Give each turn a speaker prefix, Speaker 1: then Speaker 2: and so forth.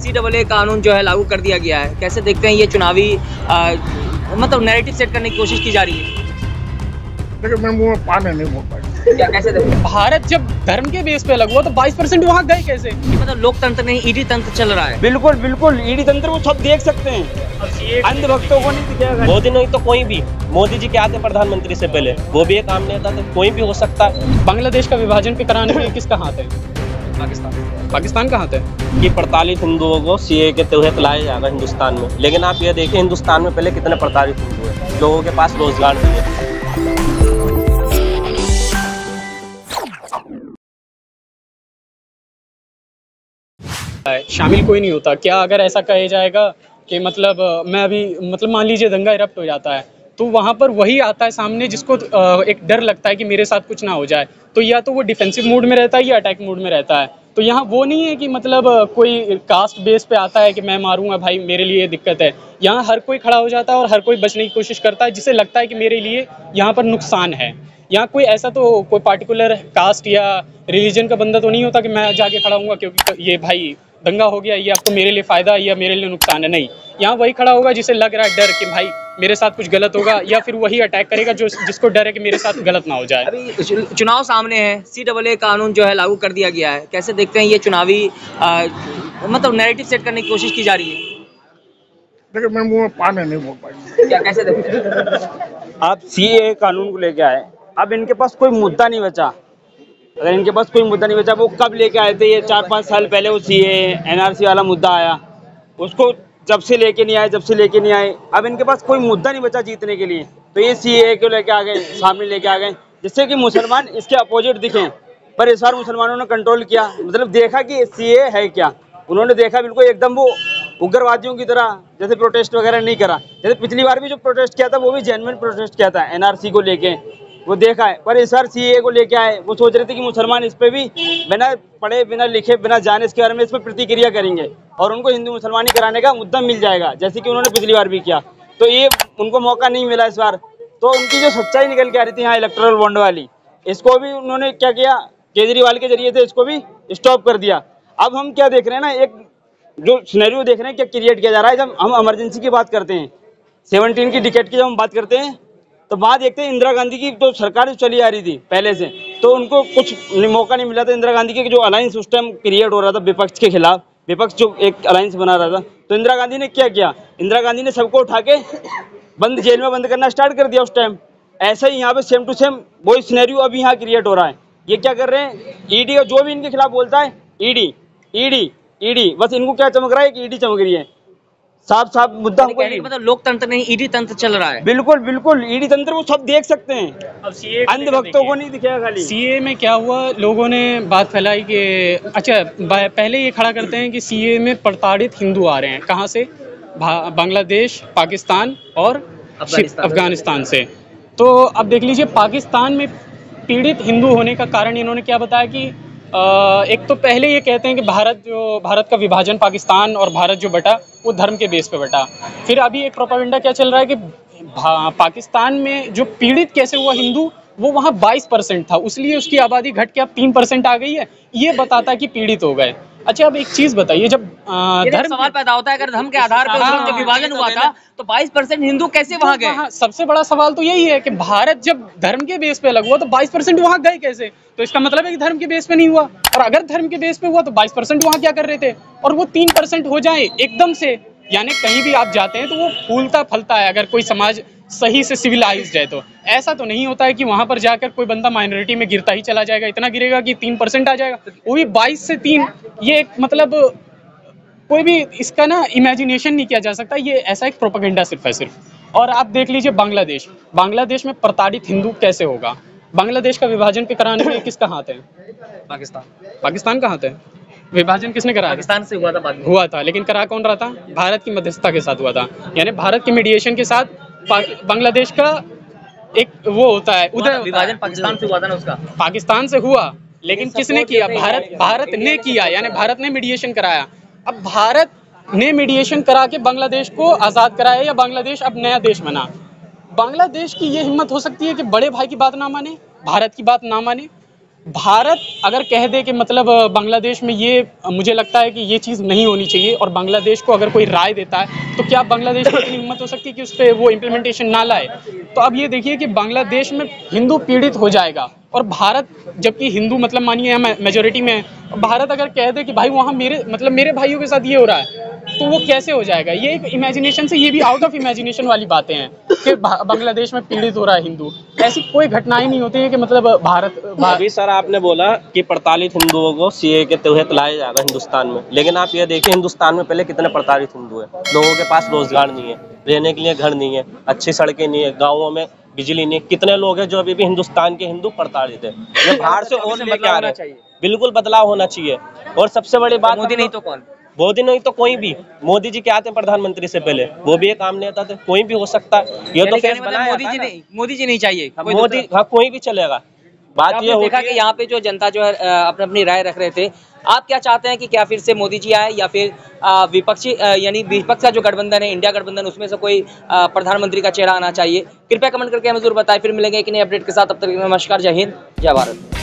Speaker 1: C double A कानून जो है लागू कर दिया गया है। कैसे देखते हैं ये चुनावी आ, मतलब नैरेटिव सेट करने की कोशिश की जा रही है?
Speaker 2: लेकिन मैं मुँह में पानी नहीं बोल पाई।
Speaker 1: क्या कैसे देखते
Speaker 3: भारत जब धर्म के बेस पे अलग हुआ तो 22 परसेंट वहाँ गए कैसे?
Speaker 1: मतलब लोकतंत्र नहीं ईडी तंत्र चल रहा है।
Speaker 4: बिल्कुल बिल्कुल ईडी तंत्र वो सब देख सकते हैं। अंधभक्तों को नहीं दिखेगा
Speaker 5: मोदी नहीं तो कोई भी। मोदी जी क्या आते प्रधानमंत्री से पहले वो भी एक आम नेता थे कोई भी हो सकता है।
Speaker 3: बांग्लादेश का विभाजन के कराने में किसका हाथ है?
Speaker 1: पाकिस्तान।
Speaker 3: पाकिस्तान का हाथ है
Speaker 5: कि प्रताड़ित हिंदुओं को सीए के तहत लाया जाएगा हिंदुस्तान में। लेकिन आप ये देखिए हिंदुस्तान में पहले कितने प्रताड़ित हिंदू हैं। लोगों के पास रोज़गार नहीं है।
Speaker 3: शामिल कोई नहीं होता। क्या अगर ऐसा कहे जाएगा कि मतलब मैं अभी मतलब मान लीजिए दंगा इरप्ट हो जाता है तो वहाँ पर वही आता है सामने जिसको एक डर लगता है कि मेरे साथ कुछ ना हो जाए। तो या तो वो डिफेंसिव मूड में रहता है या अटैक मूड में रहता है। तो यहाँ वो नहीं है कि मतलब कोई कास्ट बेस पे आता है कि मैं मारूँगा, भाई मेरे लिए दिक्कत है। यहाँ हर कोई खड़ा हो जाता है और हर कोई बचने की कोशिश करता है, जिसे लगता है कि मेरे लिए यहाँ पर नुकसान है। यहाँ कोई ऐसा तो कोई पार्टिकुलर कास्ट या रिलीजन का बंदा तो नहीं होता कि मैं जाके खड़ा हूँ क्योंकि ये भाई दंगा हो गया ये तो मेरे लिए फ़ायदा या मेरे लिए नुकसान है। नहीं यहाँ वही खड़ा होगा जिसे लग रहा है डर कि भाई मेरे साथ कुछ गलत होगा या फिर वही अटैक करेगा जो जिसको डर है कि मेरे साथ गलत ना हो जाए।
Speaker 1: अभी चुनाव सामने है सी डबल ए कानून जो है लागू कर दिया गया है। कैसे देखते हैं ये चुनावी आ, मतलब नैरेटिव सेट करने की कोशिश की जा रही है?
Speaker 2: लेकिन मैं मुँह में पानी नहीं बोल पाई।
Speaker 1: क्या कैसे देखते हैं?
Speaker 4: आप सीए कानून को लेके आए। अब इनके पास कोई मुद्दा नहीं बचा। अगर इनके पास कोई मुद्दा नहीं बचा, वो कब लेके आए थे? ये चार पाँच साल पहले वो सीए एनआरसी वाला मुद्दा आया। उसको जब से लेके नहीं आए, जब से लेके नहीं आए, अब इनके पास कोई मुद्दा नहीं बचा जीतने के लिए। तो ये सीए क्यों लेके आ गए? सामने लेके आ गए, जिससे कि मुसलमान इसके अपोजिट दिखे। पर इस बार मुसलमानों ने कंट्रोल किया। मतलब देखा कि सीए है क्या? उन्होंने देखा बिल्कुल एकदम वो उग्रवादियों की तरह, जैसे प्रोटेस्ट वगैरह नहीं करा। जैसे पिछली बार भी जो प्रोटेस्ट किया था, वो भी जेनविन प्रोटेस्ट किया था, एनआरसी को लेके। वो देखा है। पर इस बार सीए को लेके आए। वो सोच रहे थे कि मुसलमान इस पे भी बिना पढ़े, बिना लिखे, बिना जाने इसके बारे में इस पर प्रतिक्रिया करेंगे। और उनको हिंदू मुसलमानी कराने का मुद्दा मिल जाएगा, जैसे कि उन्होंने पिछली बार भी किया। तो ये उनको मौका नहीं मिला इस बार। तो उनकी जो सच्चाई निकल के आ रही थी यहाँ इलेक्ट्रल बॉन्ड वाली, इसको भी उन्होंने क्या किया? केजरीवाल के ज़रिए से इसको भी स्टॉप कर दिया। अब हम क्या देख रहे हैं ना, एक जो सिनेरियो देख रहे हैं क्या क्रिएट किया जा रहा है। जब हम इमरजेंसी की बात करते हैं सेवनटीन की डिकेट की जब हम बात करते हैं तो बात देखते हैं इंदिरा गांधी की जो सरकार जो चली आ रही थी पहले से। तो उनको कुछ मौका नहीं मिला था इंदिरा गांधी के जो अलायंस उस टाइम क्रिएट हो रहा था विपक्ष के खिलाफ। विपक्ष जो एक अलायंस बना रहा था। तो इंदिरा गांधी ने क्या किया? इंदिरा गांधी ने सबको उठा के बंद, जेल में बंद करना स्टार्ट कर दिया उस टाइम ऐसा ही यहाँ पे सेम टू सेम वही सिनेरियो अभी यहाँ क्रिएट हो रहा है। ये क्या कर रहे हैं? ईडी और जो भी इनके खिलाफ बोलता है ईडी ईडी ईडी बस इनको क्या चमक रहा है? कि ईडी चमक रही है। साफ़ साफ़ मुद्दा
Speaker 1: मतलब लोकतंत्र नहीं ईडी तंत्र चल रहा है।
Speaker 4: बिल्कुल बिल्कुल ईडी तंत्र वो सब देख सकते हैं।
Speaker 3: अब सीए
Speaker 4: अंधभक्तों को नहीं दिखेगा खाली।
Speaker 3: सीए में क्या हुआ? लोगों ने बात फैलाई कि अच्छा पहले ये खड़ा करते हैं कि सीए में प्रताड़ित हिंदू आ रहे हैं। कहाँ से? बांग्लादेश पाकिस्तान और
Speaker 1: अफ़गानिस्तान।
Speaker 3: से। तो अब देख लीजिए पाकिस्तान में पीड़ित हिंदू होने का कारण इन्होंने क्या बताया कि एक तो पहले ये कहते हैं कि भारत जो, भारत का विभाजन पाकिस्तान और भारत जो बटा, वो धर्म के बेस पे बटा। फिर अभी एक प्रोपागेंडा क्या चल रहा है कि पाकिस्तान में जो पीड़ित कैसे हुआ हिंदू, वो वहाँ 22 परसेंट था। उसलिए उसकी आबादी घट के अब तीन परसेंट आ गई है। ये बताता कि पीड़ित हो गए। अच्छा अब एक चीज़ बताइए जब धर्म
Speaker 1: सवाल पैदा होता है अगर धर्म के आधार पर
Speaker 3: हाँ,
Speaker 1: जब
Speaker 3: हाँ,
Speaker 1: विभाजन हुआ था तो 22 परसेंट हिंदू कैसे वहाँ
Speaker 3: तो
Speaker 1: गए?
Speaker 3: सबसे बड़ा सवाल तो यही है कि भारत जब धर्म के बेस पे अलग हुआ तो 22 परसेंट वहाँ गए कैसे? तो इसका मतलब है कि धर्म के बेस पे नहीं हुआ। और अगर धर्म के बेस पे हुआ तो 22 परसेंट वहाँ क्या कर रहे थे? और वो तीन परसेंट हो जाए एकदम से यानी कहीं भी आप जाते हैं तो वो फूलता फलता है। अगर कोई समाज सही से सिविलाइज है तो। ऐसा तो नहीं होता है कि वहाँ पर जाकर कोई बंदा माइनॉरिटी में गिरता ही चला जाएगा इतना गिरेगा कि तीन परसेंट आ जाएगा। वो भी बाईस से तीन ये एक मतलब कोई भी इसका ना इमेजिनेशन नहीं किया जा सकता ये ऐसा एक प्रोपागेंडा सिर्फ़ है सिर्फ़। और आप देख लीजिए बांग्लादेश। बांग्लादेश में प्रताड़ित हिंदू कैसे होगा? बांग्लादेश का विभाजन के कराने में किसका हाथ है?
Speaker 1: पाकिस्तान।
Speaker 3: पाकिस्तान का हाथ है? विभाजन किसने कराया
Speaker 1: पाकिस्तान से हुआ था
Speaker 3: हुआ था लेकिन करा कौन रहा था? भारत की मध्यस्थता के साथ हुआ था। यानी भारत के मीडिएशन के साथ पा- बांग्लादेश का एक वो होता है उधर
Speaker 1: विभाजन पाकिस्तान से हुआ था ना उसका?
Speaker 3: पाकिस्तान से हुआ लेकिन किसने किया। भारत भारत ने किया यानी भारत ने मीडिएशन कराया। अब भारत ने मीडिएशन करा के बांग्लादेश को आज़ाद कराया या बांग्लादेश अब नया देश बना? बांग्लादेश की ये हिम्मत हो सकती है कि बड़े भाई की बात ना माने भारत की बात ना माने भारत अगर कह दे कि मतलब बांग्लादेश में ये मुझे लगता है कि ये चीज़ नहीं होनी चाहिए और बांग्लादेश को अगर कोई राय देता है तो क्या बांग्लादेश की इतनी हिम्मत हो सकती है कि उस पर वो इम्प्लीमेंटेशन ना लाए? तो अब ये देखिए कि बांग्लादेश में हिंदू पीड़ित हो जाएगा और भारत, जबकि हिंदू मतलब मानिए यहाँ मेजोरिटी में है, भारत अगर कह दे कि भाई वहाँ मेरे मतलब मेरे भाइयों के साथ ये हो रहा है तो वो कैसे हो जाएगा? ये एक इमेजिनेशन से, ये भी आउट ऑफ़ इमेजिनेशन वाली बातें हैं कि बांग्लादेश में पीड़ित हो रहा है हिंदू। ऐसी कोई घटनाएँ नहीं होती है कि मतलब भारत
Speaker 5: अभी सर आपने बोला कि प्रताड़ित हिंदुओं को सीए के तहत लाया जाएगा हिंदुस्तान में। लेकिन आप ये देखिए हिंदुस्तान में पहले कितने प्रताड़ित हिंदू हैं। लोगों के पास रोज़गार नहीं है रहने के लिए घर नहीं है अच्छी सड़कें नहीं है गाँवों में बिजली नहीं कितने लोग हैं जो अभी भी हिंदुस्तान के हिंदू प्रताड़ित है। ये बाहर से और लेके आ रहे
Speaker 1: चाहिए।
Speaker 5: हैं बिल्कुल बदलाव होना चाहिए। और सबसे बड़ी बात
Speaker 1: मोदी नहीं तो कौन?
Speaker 5: मोदी नहीं तो कोई भी मोदी जी क्या थे प्रधानमंत्री से पहले वो भी एक आम नेता थे कोई भी हो सकता है। ये तो फेस
Speaker 1: मतलब
Speaker 5: बनाया
Speaker 1: मोदी जी नहीं मोदी जी नहीं चाहिए
Speaker 5: मोदी हाँ कोई भी चलेगा। बात ये
Speaker 1: देखा कि यहाँ पे जो जनता जो है अपनी अपनी राय रख रहे थे आप क्या चाहते हैं कि क्या फिर से मोदी जी आए या फिर विपक्षी यानी विपक्ष का जो गठबंधन है इंडिया गठबंधन उसमें से कोई प्रधानमंत्री का चेहरा आना चाहिए? कृपया कमेंट करके हमें ज़रूर बताएँ फिर मिलेंगे एक नए अपडेट के साथ अब तक नमस्कार जय हिंद जय भारत।